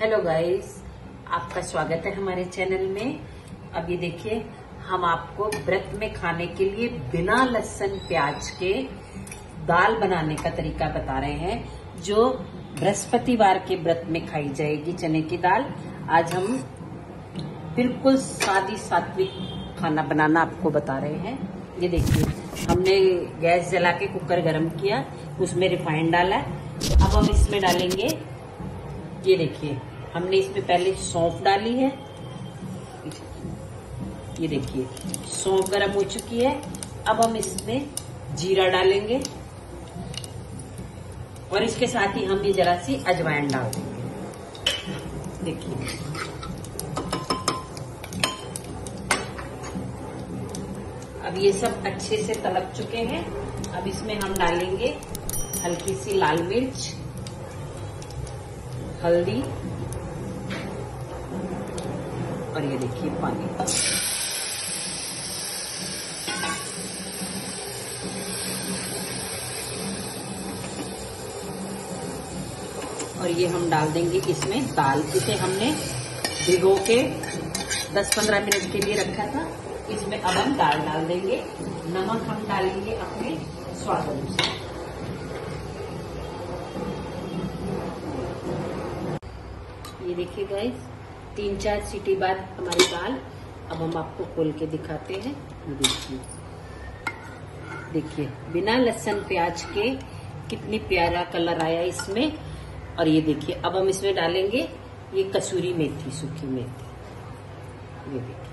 Hello guys आपका स्वागत है हमारे चैनल में। अब ये देखिए, हम आपको व्रत में खाने के लिए बिना लहसुन, प्याज के दाल बनाने का तरीका बता रहे हैं, जो बृहस्पतिवार के व्रत में खाई जाएगी चने की दाल। आज हम बिल्कुल सादी सात्विक खाना बनाना आपको बता रहे हैं। ये देखिए, हमने गैस जला के कुकर गरम किया, उसमें रिफाइंड डाला। अब हम इसमें डालेंगे, ये देखिए हमने इसमें पहले सौंफ डाली है। ये देखिए, सौंफ गर्म हो चुकी है। अब हम इसमें जीरा डालेंगे और इसके साथ ही हम ये जरा सी अजवाइन डाल देंगे। देखिए। अब ये सब अच्छे से तलक चुके हैं। अब इसमें हम डालेंगे हल्की सी लाल मिर्च, हल्दी और ये देखिए पानी। और ये हम डाल देंगे इसमें दाल इसे हमने भिगो के 10-15 मिनट के लिए रखा था। इसमें अब हम दाल डाल देंगे। नमक हम डालेंगे अपने स्वाद अनुसार। ये देखिए गाइस तीन चार सीटी बाद हमारी दाल अब हम आपको खोल के दिखाते हैं। देखिए। देखिए, बिना लहसुन प्याज के कितनी प्यारा कलर आया इसमें। और ये देखिए, अब हम इसमें डालेंगे ये कसूरी मेथी, सूखी मेथी। ये देखिए।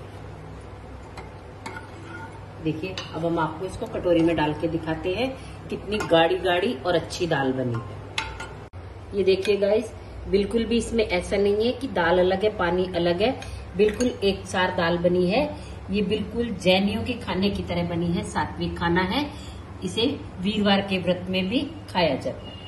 देखिए, अब हम आपको इसको कटोरी में डाल के दिखाते हैं कितनी गाढ़ी गाढ़ी और अच्छी दाल बनी है। ये देखिए गाइस बिल्कुल भी इसमें ऐसा नहीं है कि दाल अलग है, पानी अलग है। बिल्कुल एक सार दाल बनी है। ये बिल्कुल जैनियों के खाने की तरह बनी है, सात्विक खाना है। इसे वीरवार के व्रत में भी खाया जाता है।